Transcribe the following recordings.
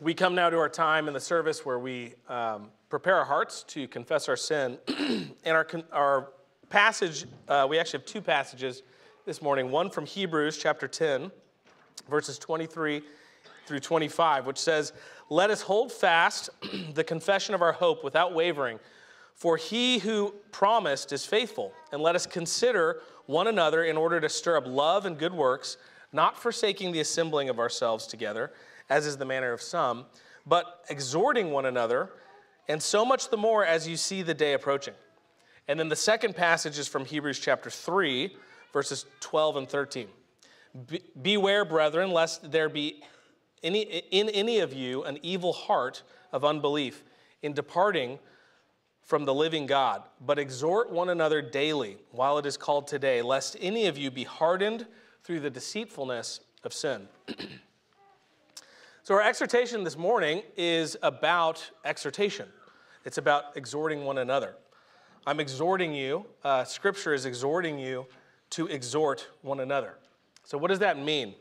we come now to our time in the service where we um, prepare our hearts to confess our sin. and our, our passage, uh, we actually have two passages this morning one from Hebrews chapter 10, verses 23 through 25, which says, Let us hold fast the confession of our hope without wavering, for he who promised is faithful. And let us consider one another in order to stir up love and good works, not forsaking the assembling of ourselves together as is the manner of some, but exhorting one another, and so much the more as you see the day approaching. And then the second passage is from Hebrews chapter 3, verses 12 and 13. Be- Beware, brethren, lest there be any, in any of you an evil heart of unbelief in departing from the living God, but exhort one another daily while it is called today, lest any of you be hardened through the deceitfulness of sin. So, our exhortation this morning is about exhortation. It's about exhorting one another. I'm exhorting you, uh, Scripture is exhorting you to exhort one another. So, what does that mean?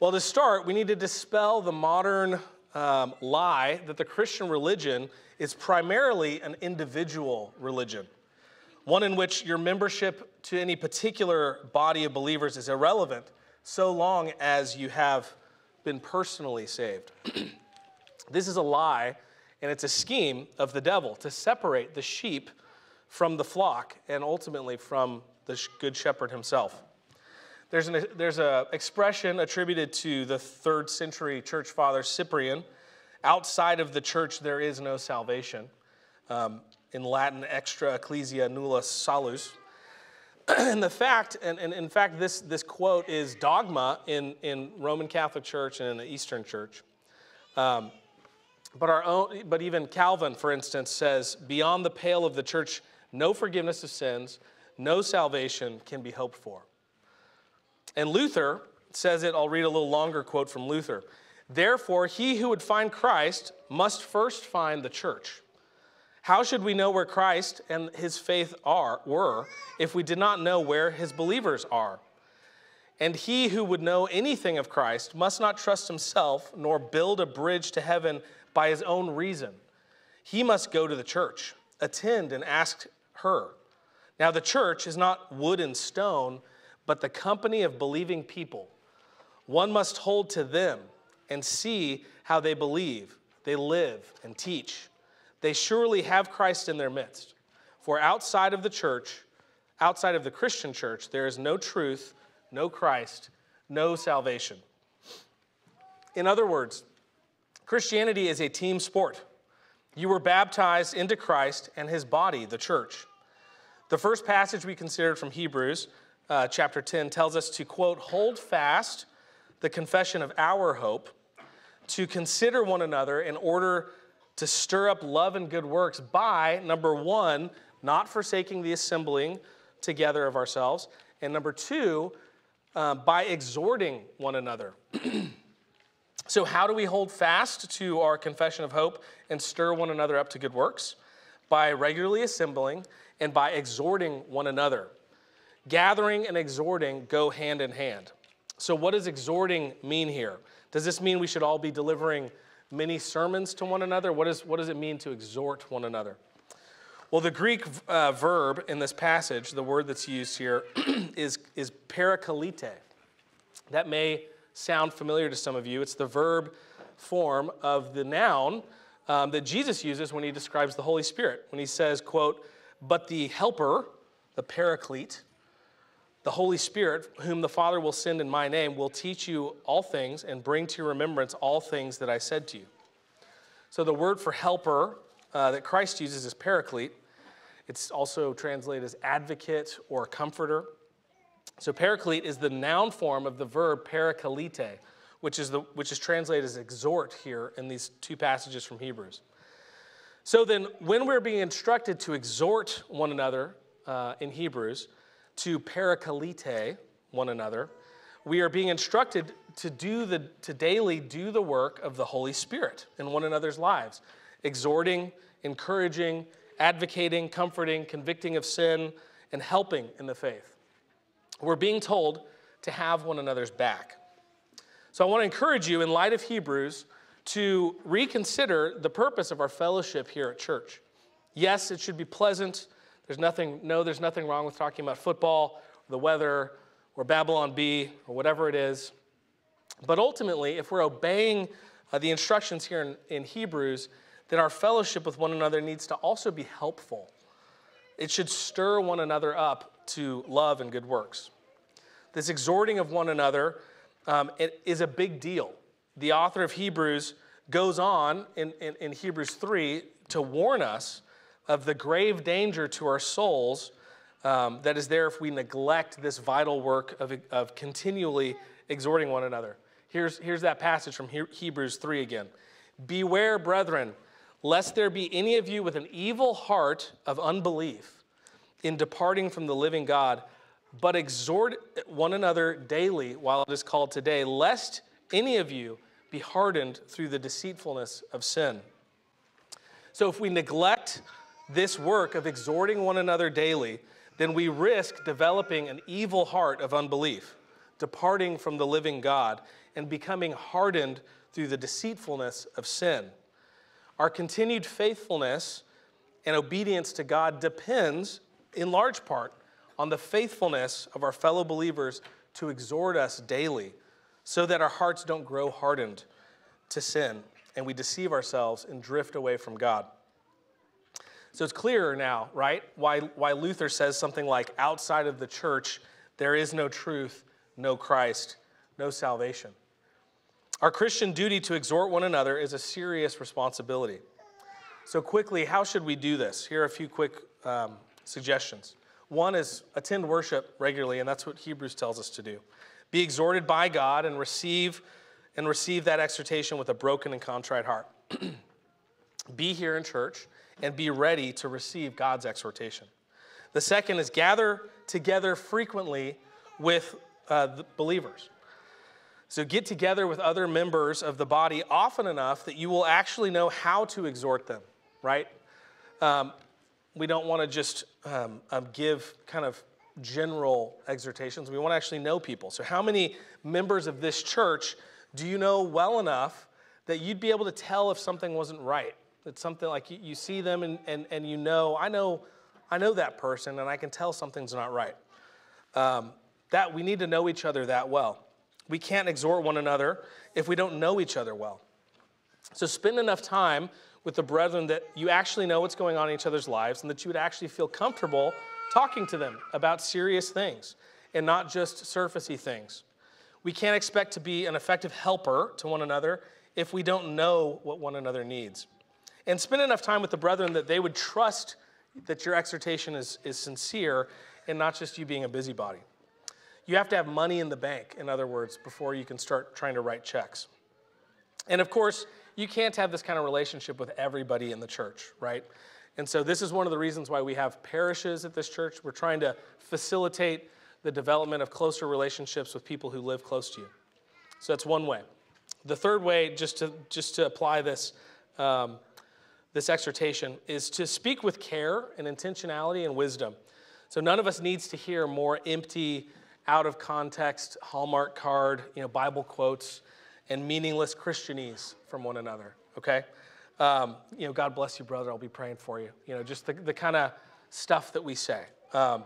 Well, to start, we need to dispel the modern um, lie that the Christian religion is primarily an individual religion, one in which your membership to any particular body of believers is irrelevant so long as you have been personally saved. this is a lie, and it's a scheme of the devil to separate the sheep from the flock and ultimately from the good shepherd himself. There's an there's a expression attributed to the third century church father Cyprian. Outside of the church, there is no salvation. Um, in Latin, extra ecclesia nulla salus. and the fact, and, and, in fact, this, this quote is dogma in, in Roman Catholic Church and in the Eastern Church. Um, but, our own, but even Calvin, for instance, says, beyond the pale of the church, no forgiveness of sins, no salvation can be hoped for. And Luther says it, I'll read a little longer quote from Luther. Therefore, he who would find Christ must first find the church. How should we know where Christ and his faith are, were if we did not know where his believers are? And he who would know anything of Christ must not trust himself nor build a bridge to heaven by his own reason. He must go to the church, attend, and ask her. Now, the church is not wood and stone, but the company of believing people. One must hold to them and see how they believe, they live, and teach they surely have Christ in their midst. For outside of the church, outside of the Christian church, there is no truth, no Christ, no salvation. In other words, Christianity is a team sport. You were baptized into Christ and his body, the church. The first passage we considered from Hebrews, uh, chapter 10, tells us to, quote, hold fast the confession of our hope, to consider one another in order to stir up love and good works by, number one, not forsaking the assembling together of ourselves, and number two, uh, by exhorting one another. so, how do we hold fast to our confession of hope and stir one another up to good works? By regularly assembling and by exhorting one another. Gathering and exhorting go hand in hand. So, what does exhorting mean here? Does this mean we should all be delivering many sermons to one another? What, is, what does it mean to exhort one another? Well, the Greek uh, verb in this passage, the word that's used here, is, is parakalite. That may sound familiar to some of you. It's the verb form of the noun um, that Jesus uses when he describes the Holy Spirit. When he says, quote, but the helper, the paraclete, the Holy Spirit, whom the Father will send in my name, will teach you all things and bring to your remembrance all things that I said to you. So the word for helper uh, that Christ uses is paraclete. It's also translated as advocate or comforter. So paraclete is the noun form of the verb parakalite, which is, the, which is translated as exhort here in these two passages from Hebrews. So then, when we're being instructed to exhort one another uh, in Hebrews, to parakalite one another, we are being instructed to do the to daily do the work of the Holy Spirit in one another's lives, exhorting, encouraging, advocating, comforting, convicting of sin, and helping in the faith. We're being told to have one another's back. So I want to encourage you, in light of Hebrews, to reconsider the purpose of our fellowship here at church. Yes, it should be pleasant. There's nothing, no, there's nothing wrong with talking about football, the weather, or Babylon Bee, or whatever it is. But ultimately, if we're obeying uh, the instructions here in, in Hebrews, then our fellowship with one another needs to also be helpful. It should stir one another up to love and good works. This exhorting of one another um, is a big deal. The author of Hebrews goes on in, in, in Hebrews 3 to warn us of the grave danger to our souls um, that is there if we neglect this vital work of, of continually exhorting one another. Here's, here's that passage from Hebrews 3 again. Beware, brethren, lest there be any of you with an evil heart of unbelief in departing from the living God, but exhort one another daily while it is called today, lest any of you be hardened through the deceitfulness of sin. So if we neglect this work of exhorting one another daily, then we risk developing an evil heart of unbelief, departing from the living God, and becoming hardened through the deceitfulness of sin. Our continued faithfulness and obedience to God depends, in large part, on the faithfulness of our fellow believers to exhort us daily so that our hearts don't grow hardened to sin and we deceive ourselves and drift away from God. So it's clearer now, right? Why, why Luther says something like, outside of the church, there is no truth, no Christ, no salvation. Our Christian duty to exhort one another is a serious responsibility. So, quickly, how should we do this? Here are a few quick um, suggestions. One is attend worship regularly, and that's what Hebrews tells us to do. Be exhorted by God and receive and receive that exhortation with a broken and contrite heart. be here in church and be ready to receive God's exhortation. The second is gather together frequently with uh, the believers. So get together with other members of the body often enough that you will actually know how to exhort them, right? Um, we don't want to just um, um, give kind of general exhortations. We want to actually know people. So, how many members of this church do you know well enough that you'd be able to tell if something wasn't right? It's something like you, you see them and, and, and you know, I know, I know that person and I can tell something's not right. Um, that we need to know each other that well. We can't exhort one another if we don't know each other well. So spend enough time with the brethren that you actually know what's going on in each other's lives and that you would actually feel comfortable talking to them about serious things and not just surfacey things. We can't expect to be an effective helper to one another if we don't know what one another needs and spend enough time with the brethren that they would trust that your exhortation is, is sincere and not just you being a busybody. You have to have money in the bank, in other words, before you can start trying to write checks. And of course, you can't have this kind of relationship with everybody in the church, right? And so, this is one of the reasons why we have parishes at this church. We're trying to facilitate the development of closer relationships with people who live close to you. So, that's one way. The third way, just to, just to apply this, um, this exhortation is to speak with care and intentionality and wisdom. So none of us needs to hear more empty, out of context Hallmark card, you know, Bible quotes, and meaningless Christianese from one another. Okay, um, you know, God bless you, brother. I'll be praying for you. You know, just the, the kind of stuff that we say. Um,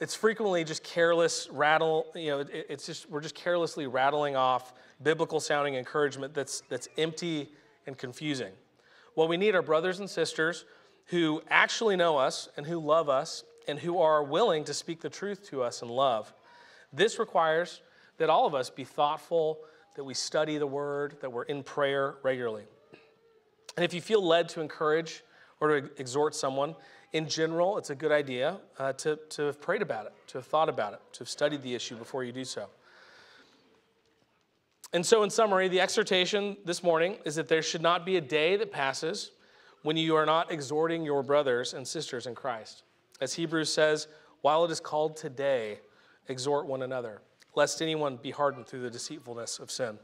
it's frequently just careless rattle. You know, it, it's just we're just carelessly rattling off biblical sounding encouragement that's that's empty and confusing. What we need are brothers and sisters who actually know us and who love us and who are willing to speak the truth to us in love. This requires that all of us be thoughtful, that we study the word, that we're in prayer regularly. And if you feel led to encourage or to exhort someone, in general, it's a good idea uh, to, to have prayed about it, to have thought about it, to have studied the issue before you do so. And so, in summary, the exhortation this morning is that there should not be a day that passes when you are not exhorting your brothers and sisters in Christ. As Hebrews says, while it is called today, exhort one another, lest anyone be hardened through the deceitfulness of sin.